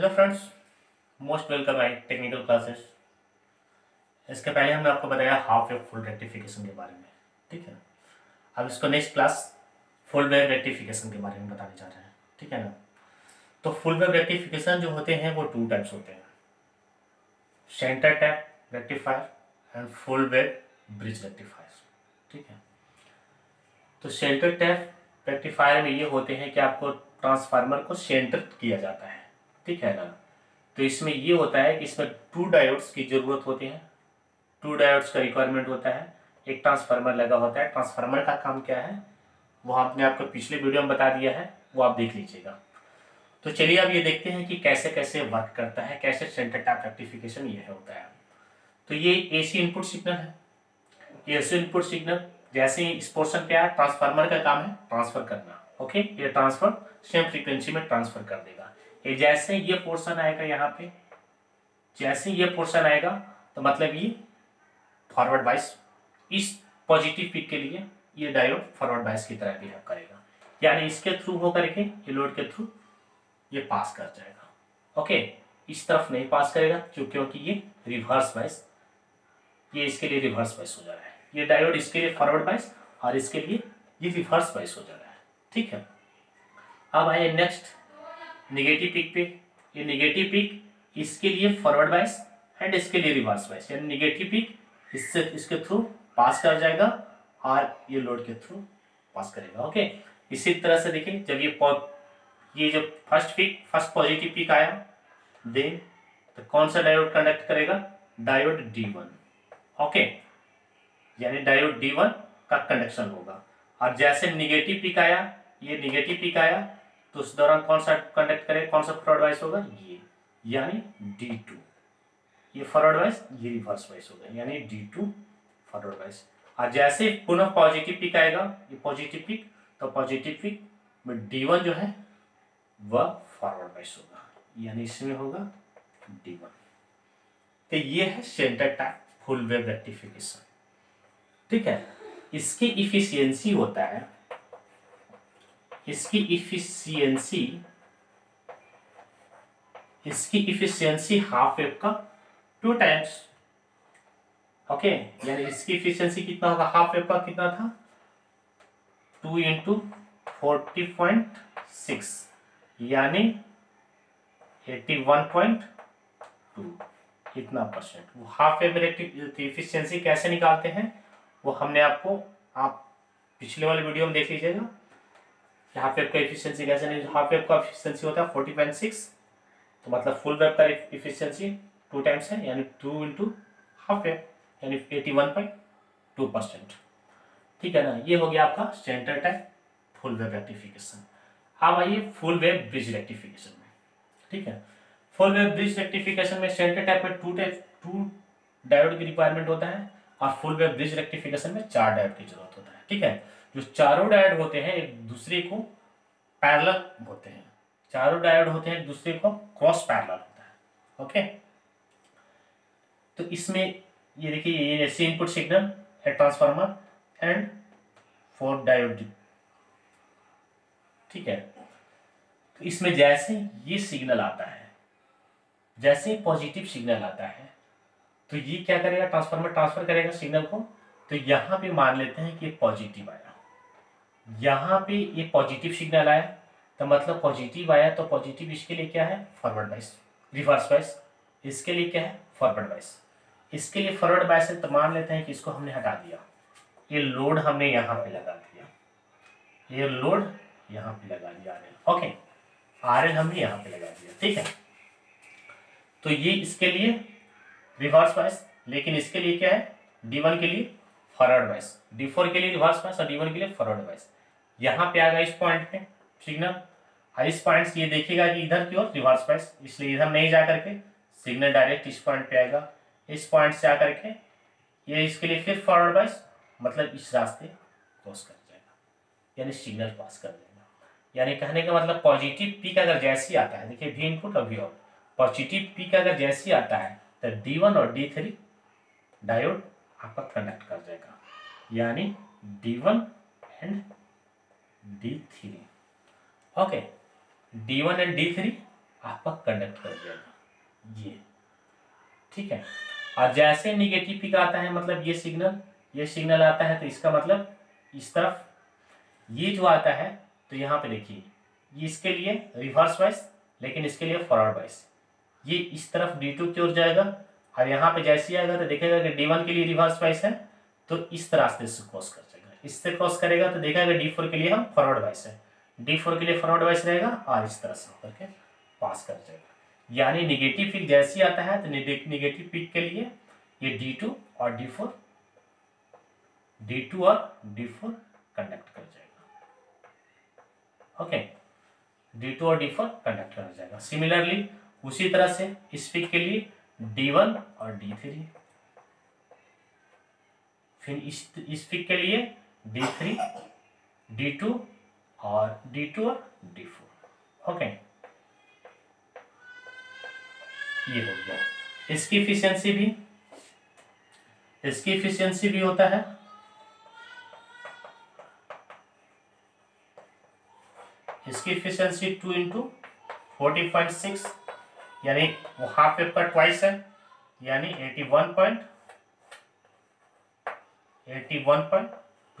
Hello friends most welcome I technical classes इसके पहले हमने आपको बताया हाफ़ वेव फुल रेक्टिफिकेशन के बारे में, ठीक है अब इसको next class full wave rectification के बारे में बताने जा रहे हैं, ठीक है ना? तो फुल वेव रेक्टिफिकेशन जो होते हैं वो टू टाइप्स होते हैं। Centre tap rectifier and full wave bridge rectifier ठीक है? तो सेंटर टैप रेक्टिफायर में ये होते हैं कि आपको ट्रांसफार्मर को सेंटर किया जाता है। ठीक है ना? तो इसमें ये होता है कि इसमें टू डायोड्स की ज़रूरत होती है। टू डायोड्स का रिक्वायरमेंट होता है। एक ट्रांसफार्मर लगा होता है। ट्रांसफार्मर का काम क्या है? वो आपने आपको पिछले वीडियो में बता दिया है। वो आप देख लीजिएगा। तो चलिए अब ये देखते हैं कि कैसे कैसे वर्क करता है। कैसे सेंटर टैप रेक्टिफिकेशन ये होता है। तो ये एसी इनपुट सिग्नल है। ये एसी इनपुट सिग्नल जैसे इस पोर्शन क्या है ट्रांसफार्मर का काम है ट्रांसफ़र करना। ओके ये ट्रांसफ़र सेम फ्रीक्वेंसी में ट्रांसफ़र कर देगा। ये जैसे ये पोर्शन आएगा यहाँ पे, जैसे ये पोर्शन आएगा तो मतलब ये फॉरवर्ड बाइस इस पॉजिटिव पिक के लिए ये डायोड फॉरवर्ड बाइस की तरह बिहेव करेगा। यानी इसके थ्रू होकर के, ये लोड के थ्रू ये पास कर जाएगा। ओके इस तरफ़ नहीं पास करेगा क्योंकि ये रिवर्स बाइस ये इसके लिए रिवर्स बाइस हो जा रहा है। ये डायोड इसके लिए फॉरवर्ड बाइस और इसके लिए ये रिवर्स बाइस हो जा रहा है। ठीक है? अब आइए नेक्स्ट निगेटिव पिक पे, ये निगेटिव पिक इसके लिए फॉरवर्ड बाइस एंड इसके लिए रिवर्स बाइस यानी निगेटिव पिक इससे, इसके थ्रू पास कर जाएगा और ये लोड के थ्रू पास करेगा ओके इसी तरह से देखिए, जब ये ये जो first peak first positive peak आया देन तो कौन सा डायोड कंडक्ट करेगा? डायोड डी वन ओके यानी डायोड डी वन का कंडक्शन होगा। और जैसे निगेटिव पिक आया, ये निगेटिव पिक आया तो उस दौरान कौन सा कंडक्ट करे, कौन सा फॉरवर्ड वाइस होगा? ये। यानी डी टू ये फॉरवर्ड वाइस ये रिवर्स वाइस होगा। यानी डी टू फॉरवर्ड वाइस और जैसे पुनः पॉजिटिव पिक आएगा, ये पॉजिटिव पिक तो पॉजिटिव पिक में डी वन जो है, वह फॉरवर्ड वाइस होगा। यानी इसमें होगा डी वन तो ये है centre type full wave rectification ठीक है? इसकी इफिशियंसी होता है इसकी इफिशियंसी इसकी इफिशियंसी हाफ़ वेव का टू टाइम्स ओके यानी इसकी इफिशियंसी कितना होगा? हाफ़ वेव का कितना था? Two into forty point six यानी एट्टी वन पॉइंट टू इतना परसेंट वो हाफ़ वेव इफिशियंसी कैसे निकालते हैं? वो हमने आपको, आप पिछले वाले वीडियो में देख लीजिएगा। हाफ़ वेब का इफिशियंसी कैसे नहीं हाफ़ वेब का इफिशियंसी होता है फोर्टी पॉइंट सिक्स तो मतलब फुल वेब का इफिशियंसी टू टाइम्स है, यानी टू इंटू हाफ़ वेब यानी eighty one point two percent ठीक है ना? ये हो गया आपका centre type full wave rectification अब आइए फुल वेब ब्रिज रेक्टिफिकेशन में। ठीक है? फुल वेब ब्रिज रेक्टिफिकेशन में सेंटर टाइप में टू टाइप टू डायोड की रिक्वायरमेंट होता है और फुल वेब ब्रिज रेक्टिफिकेशन में चार डायोड की ज़रूरत होता है। ठीक है? जो चारों डायोड होते हैं, एक दूसरे को पैरेलल होते हैं। चारों डायोड होते हैं, एक दूसरे को क्रॉस पैरेलल होता है। ओके तो इसमें ये देखिए, ये ऐसे इनपुट सिग्नल है ट्रांसफार्मर एंड फोर डायोड ठीक है? तो इसमें जैसे ये सिग्नल आता है, जैसे पॉजिटिव सिग्नल आता है तो ये क्या करेगा? ट्रांसफार्मर ट्रांसफ़र करेगा सिग्नल को। तो यहाँ पे मान लेते हैं कि पॉजिटिव आया। यहाँ पे ये पॉजिटिव सिग्नल आया। तो मतलब पॉजिटिव आया तो पॉजिटिव इसके लिए क्या है? फॉरवर्ड बाइस रिवर्स बाइस इसके लिए क्या है? फॉरवर्ड बाइस इसके लिए फॉरवर्ड बाइस है तो मान लेते हैं कि इसको हमने हटा दिया। ये लोड हमने यहाँ पे लगा दिया। ये लोड यहाँ पे लगा दिया आर ओके आर हमने यहाँ पे लगा दिया। ठीक है? तो ये इसके लिए रिवर्स बाइस लेकिन इसके लिए क्या है? डी वन के लिए फॉरवर्ड बाइस डी फोर के लिए रिवर्स बाइस और डी वन के लिए फॉरवर्ड बाइस यहाँ पे आएगा इस पॉइंट पे सिग्नल और इस पॉइंट ये देखेगा कि इधर की ओर रिवर्स बाइस इसलिए इधर नहीं जा करके सिग्नल डायरेक्ट इस पॉइंट पे आएगा। इस पॉइंट से आकर के ये इसके लिए फिर फॉरवर्ड बाइस मतलब इस रास्ते क्रॉस कर जाएगा। यानी सिग्नल पास कर देगा। यानी कहने का मतलब पॉजिटिव पीक अगर जैसी आता है, देखिए वी इनपुट और वी आउट पॉजिटिव पीक अगर जैसी आता है तो डी वन और डी थ्री डायोड आपका कनेक्ट कर जाएगा यानी D one and D three okay D one and D three आपका कंडक्ट कर जाएगा। ये। ठीक है? और जैसे निगेटिव पिक आता है मतलब ये सिग्नल ये सिग्नल आता है तो इसका मतलब इस तरफ़ ये जो आता है तो यहाँ पे देखिए, ये इसके लिए रिवर्स वाइस लेकिन इसके लिए फॉरवर्ड वाइस ये इस तरफ़ डी टू की ओर जाएगा, और यहाँ पे जैसे आएगा तो देखेगा कि डी वन के लिए रिवर्स वाइस है तो इस तरह से क्रॉस कर इससे क्रॉस करेगा तो देखेगा डी फोर के लिए हम फॉरवर्ड वाइस है। डी फोर के लिए फॉरवर्ड वाइस रहेगा और इस तरह से होकर के पास कर जाएगा। यानी निगेटिव पिक जैसे आता है तो निगेटिव पिक के लिए ये डी टू और डी फोर डी टू और डी फोर कंडक्ट कर जाएगा। ओके डी टू और डी फोर कंडक्ट कर जाएगा। सिमिलरली उसी तरह से इस पिक के लिए डी वन और डी थ्री फिर इस इस पिक के लिए डी थ्री डी टू और डी टू और डी फोर ओके ये हो गया। इसकी इफिशियंसी भी, इसकी इफिशियंसी भी होता है। इसकी efficiency two into forty point six यानी वो हाफ़ पेपर ट्वाइस है, यानी eighty one point eighty one point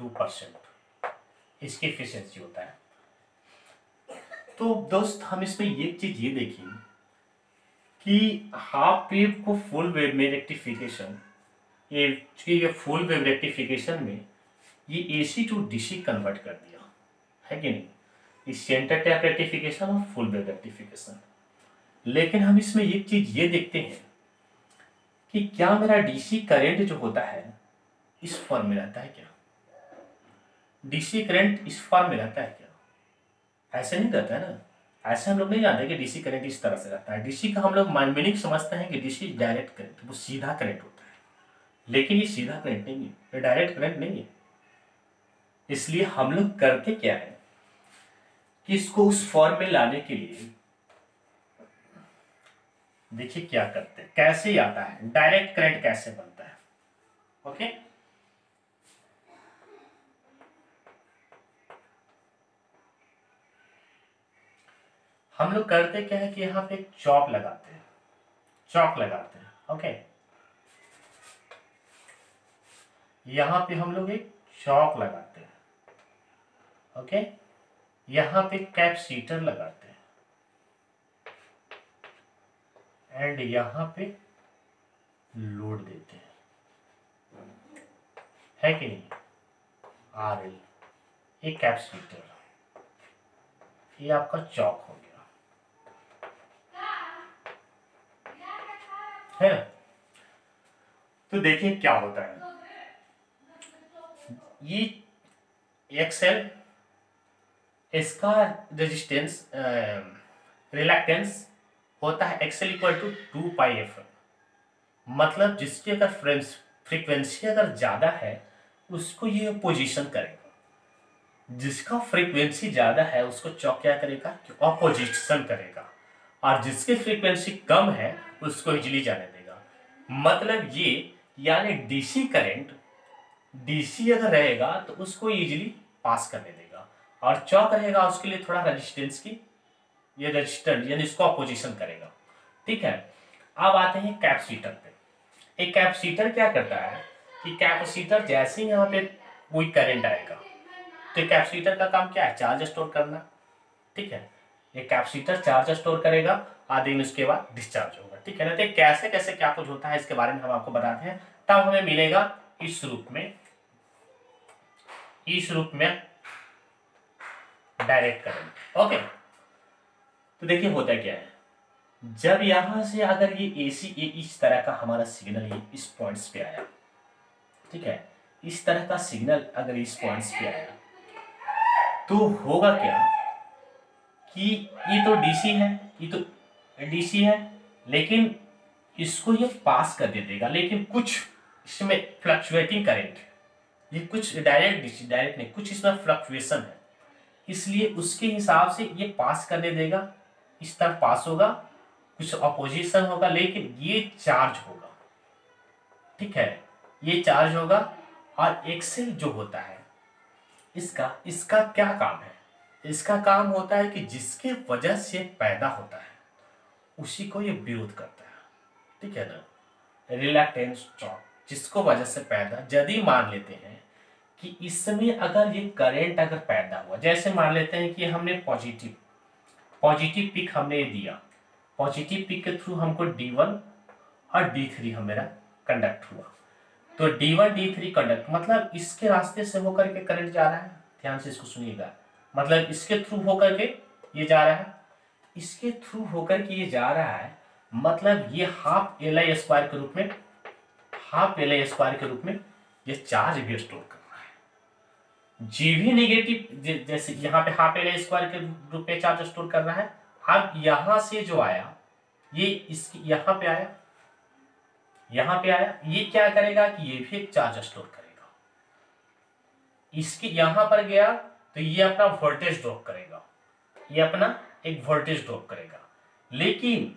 two percent. इसकी इफिशियंसी होता है। तो दोस्त, हम इसमें एक चीज़ ये देखिए कि हाफ़ वेव को फुल वेव में रेक्टिफिकेशन ये ये फुल वेव रेक्टिफिकेशन में ये एसी टू डीसी कन्वर्ट कर दिया। है कि नहीं? इस सेंटर टैप रेक्टिफिकेशन और फुल वेव रेक्टिफिकेशन लेकिन हम इसमें एक चीज़ ये देखते हैं कि क्या मेरा डीसी करंट जो होता है, इस फॉर्म में रहता है क्या? डीसी करंट इस फॉर्म में रहता है क्या? ऐसे नहीं रहता है ना? ऐसे हम लोग नहीं जानते कि डीसी करंट इस तरह से रहता है। डीसी का हम लोग मीनिंग समझते हैं कि डीसी डायरेक्ट करंट वो सीधा करंट होता है। लेकिन ये सीधा करंट नहीं है। ये डायरेक्ट करंट नहीं है। इसलिए हम लोग करते क्या है? कि इसको उस फॉर्म में लाने के लिए देखिए क्या करते हैं। कैसे आता है? डायरेक्ट करंट कैसे बनता है? Okay okay? हम लोग करते क्या है कि यहाँ पे चौक लगाते हैं। चौक लगाते हैं, ओके? यहाँ पे हम लोग एक चौक लगाते हैं, ओके? यहाँ पे कैपसीटर लगाते हैं। एंड यहाँ पे लोड देते हैं। है कि नहीं? आर एल एक कैपसीटर ये आपका चौक हो गया। है। तो देखिए क्या होता है। ये एक्सेल इसका रेजिस्टेंस रिलैक्टेंस होता है X L equal to two pi F मतलब जिसकी अगर फ्रेंस फ्रीक्वेंसी अगर ज़्यादा है, उसको ये पोजीशन करेगा। जिसका फ्रीक्वेंसी ज़्यादा है, उसको चौक क्या करेगा कि ऑपोजिशन करेगा। और जिसकी फ्रीक्वेंसी कम है, उसको इजली जाने मतलब ये, यानी डीसी करंट डीसी अगर रहेगा तो उसको इजीली पास करने देगा। और चौक रहेगा उसके लिए थोड़ा रेजिस्टेंस की, ये रजिस्टर यानी इसको अपोजिशन करेगा। ठीक है? अब आते हैं कैपेसिटर पे। एक कैपेसिटर क्या करता है कि कैपेसिटर जैसे ही यहाँ पे कोई करंट आएगा तो कैपेसिटर का काम क्या है? चार्ज स्टोर करना। ठीक है? ये कैपेसिटर चार्ज स्टोर करेगा, आधे दिन उसके बाद डिस्चार्ज होगा। ठीक है ना? तो कैसे कैसे क्या कुछ होता है, इसके बारे में हम आपको बताते हैं। तब हमें मिलेगा इस रूप में, इस रूप में डायरेक्ट करंट ओके तो देखिए होता क्या है। जब यहाँ से अगर ये एसी ए इस तरह का हमारा सिग्नल ये इस पॉइंट्स पे आया। ठीक है? इस तरह का सिग्नल अगर इस पॉइंट्स पे आया तो होगा क्या कि ये तो डीसी है, ये तो डीसी है लेकिन इसको ये पास कर दे देगा। लेकिन कुछ इसमें फ्लक्चुएटिंग करेंट ये कुछ डायरेक्ट डायरेक्ट नहीं, कुछ इसमें फ्लक्चुएशन है। इसलिए उसके हिसाब से ये पास कर दे देगा, इस तरफ़ पास होगा, कुछ अपोजिशन होगा, लेकिन ये चार्ज होगा। ठीक है? ये चार्ज होगा और एक्सेल जो होता है, इसका इसका क्या काम है? इसका काम होता है कि जिसके वजह से पैदा होता है। उसी को ये विरोध करता है। ठीक है ना? रिलैक्टेंस चॉक जिसको वजह से पैदा, यदि मान लेते हैं कि इसमें अगर ये करंट अगर पैदा हुआ, जैसे मान लेते हैं कि हमने पॉजिटिव पॉजिटिव पिक हमने दिया। पॉजिटिव पिक के थ्रू हमको डी वन और डी थ्री मेरा कंडक्ट हुआ। तो D one D three conduct मतलब इसके रास्ते से होकर के करंट जा रहा है। ध्यान से इसको सुनिएगा। मतलब इसके थ्रू होकर के ये जा रहा है। इसके थ्रू होकर के ये जा रहा है मतलब ये हाफ़ एल आई स्क्वायर के रूप में हाफ़ एल आई स्क्वायर के रूप में ये चार्ज भी स्टोर कर रहा है। जी भी निगेटिव जैसे यहाँ पे हाफ़ एल आई स्क्वायर के रूप में चार्ज स्टोर कर रहा है। अब यहाँ से जो आया, ये इसकी, यहाँ पे आया, यहाँ पे आया, ये क्या करेगा कि ये भी एक चार्ज स्टोर करेगा। इसके यहाँ पर गया तो ये अपना वोल्टेज ड्रॉप करेगा। ये अपना एक वोल्टेज ड्रॉप करेगा। लेकिन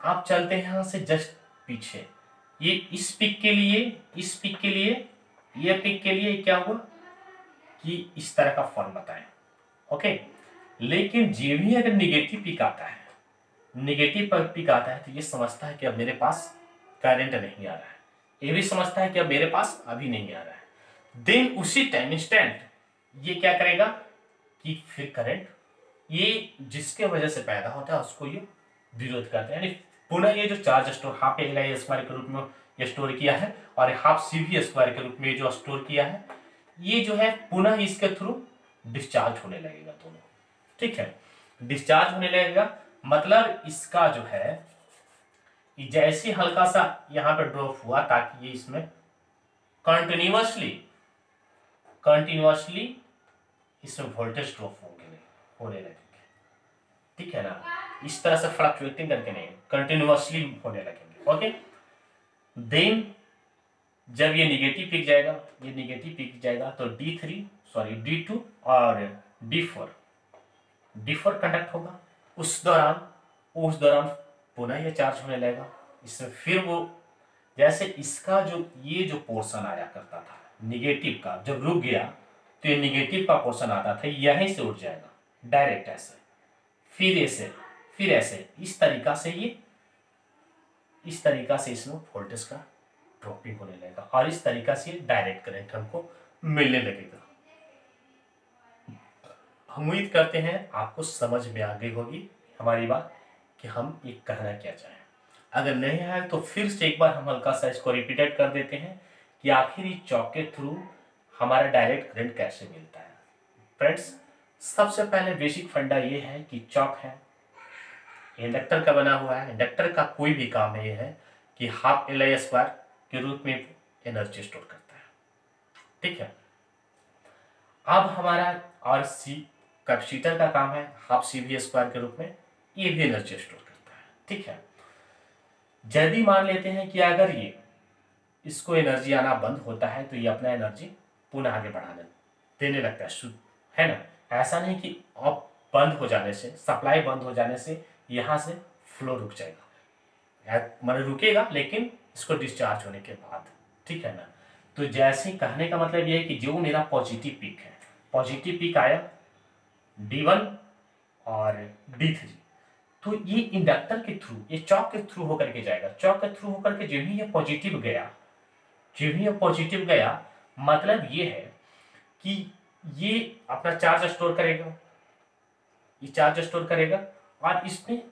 आप चलते हैं यहाँ से जस्ट पीछे। ये इस पिक के लिए, इस पिक के लिए, ये पिक के लिए क्या हुआ? कि इस तरह का फॉर्म बताएँ। ओके लेकिन जे भी अगर निगेटिव पिक आता है निगेटिव पिक आता है तो ये समझता है कि अब मेरे पास करंट नहीं आ रहा है। ये भी समझता है कि अब मेरे पास अभी नहीं आ रहा है। देन उसी टाइम इंस्टेंट ये क्या करेगा कि फिर करंट ये जिसके वजह से पैदा होता है, उसको ये विरोध करते हैं। पुनः ये जो charge store half L I square के रूप में स्टोर किया है और हाफ़ सी वी स्क्वायर के रूप में जो स्टोर किया है, ये जो है पुनः इसके थ्रू डिस्चार्ज होने लगेगा दोनों। ठीक है? डिस्चार्ज होने लगेगा मतलब इसका जो है जैसे हल्का सा यहाँ पर ड्रॉप हुआ ताकि ये इसमें कंटिन्यूसली कंटिन्यूसली इसमें वोल्टेज ड्रॉप होंगे। होने लगेंगे। ठीक है ना? इस तरह से फ्लक्चुएटिंग करके नहीं कंटिन्यूसली होने लगेंगे। ओके देन जब ये निगेटिव पिक जाएगा, ये निगेटिव पिक जाएगा तो D three sorry D two और D four D four conduct होगा। उस दौरान उस दौरान पुनः ये चार्ज होने लगेगा। इसमें फिर वो, जैसे इसका जो, ये जो पोर्शन आया करता था निगेटिव का, जब रुक गया तो ये निगेटिव का पोर्शन आता था, यहीं से उठ जाएगा। डायरेक्ट ऐसे, फिर ऐसे फिर ऐसे। इस तरीका से ये, इस तरीका से इसमें वोल्टेज का ड्रॉपिंग होने लगेगा और इस तरीका से डायरेक्ट करंट हमको मिलने लगेगा। हम उम्मीद करते हैं आपको समझ में आ गई होगी हमारी बात कि हम ये कहना क्या चाहें। अगर नहीं आया तो फिर से एक बार हम हल्का सा इसको रिपीटेड कर देते हैं कि आखिर चौक के थ्रू हमारा डायरेक्ट करंट कैसे मिलता है। फ्रेंड्स सबसे पहले बेसिक फंडा ये है कि चौक है इंडक्टर का बना हुआ है। इंडक्टर का कोई भी काम ये है कि हाफ़ एल आई स्क्वायर के रूप में एनर्जी स्टोर करता है। ठीक है? अब हमारा और सी कैपेसिटर का काम है, हाफ़ सी वी स्क्वायर के रूप में, ये भी एनर्जी स्टोर करता है। ठीक है? यदि मान लेते हैं कि अगर ये, इसको एनर्जी आना बंद होता है तो ये अपना एनर्जी पुनः आगे बढ़ाने, देने लगता है, शुद्ध, है ना? ऐसा नहीं कि अब बंद हो जाने से, सप्लाई बंद हो जाने से यहाँ से फ्लो रुक जाएगा। मतलब रुकेगा, लेकिन इसको डिस्चार्ज होने के बाद, ठीक है ना? तो जैसे ही कहने का मतलब यह है कि जो मेरा पॉजिटिव पिक है पॉजिटिव पिक आया डी वन और डी थ्री तो ये इंडक्टर के थ्रू ये चौक के थ्रू होकर के जाएगा। चौक के थ्रू होकर के जो भी ये पॉजिटिव गया, जो भी ये पॉजिटिव गया मतलब ये है कि ये अपना चार्ज स्टोर करेगा। ये चार्ज स्टोर करेगा और इसमें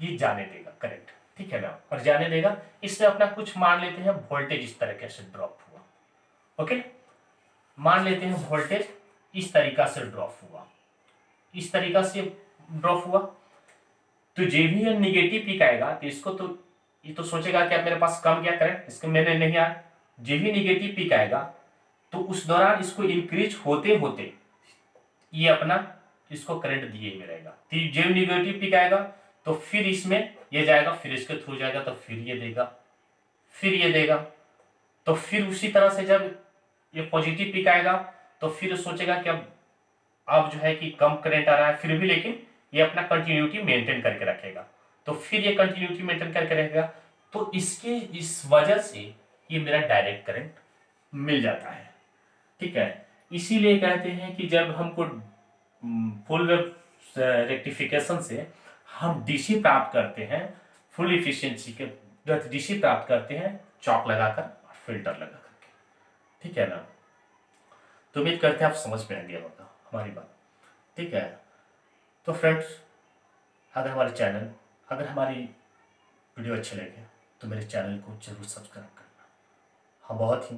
ये जाने देगा करेक्ट ठीक है ना? और जाने देगा। इसमें अपना कुछ मान लेते हैं वोल्टेज इस तरीके से ड्रॉप हुआ। ओके मान लेते हैं वोल्टेज इस तरीका से ड्रॉप हुआ। इस तरीका से ड्रॉप हुआ। तो जे भी निगेटिव पिक आएगा तो इसको तो ये तो सोचेगा कि अब मेरे पास कम क्या करें? इसके मैंने नहीं आया। जे भी निगेटिव पिक आएगा। तो उस दौरान इसको इंक्रीज होते होते ये अपना इसको करंट दिए में रहेगा। तो जे निगेटिव पिक आएगा तो फिर इसमें ये जाएगा, फिर इसके थ्रू जाएगा तो फिर ये देगा, फिर ये देगा। तो फिर उसी तरह से जब ये पॉजिटिव पिक आएगा तो फिर सोचेगा कि अब अब जो है कि कम करंट आ रहा है, फिर भी लेकिन ये अपना कंटिन्यूटी मेंटेन करके रखेगा। तो फिर ये कंटिन्यूटी मेंटेन करके रखेगा तो इसके इस वजह से ये मेरा डायरेक्ट करंट मिल जाता है। ठीक है? इसीलिए कहते हैं कि जब हमको फुल वेव रेक्टिफिकेशन से हम डीसी प्राप्त करते हैं फुल इफिशियंसी के गतिशी प्राप्त करते हैं चौक लगाकर और फ़िल्टर लगा करके ठीक है ना? तो उम्मीद करते हैं आप समझ में आ गया होगा हमारी बात। ठीक है? तो फ्रेंड्स अगर हमारे चैनल अगर हमारी वीडियो अच्छे लगे तो मेरे चैनल को ज़रूर सब्सक्राइब करना। हम बहुत ही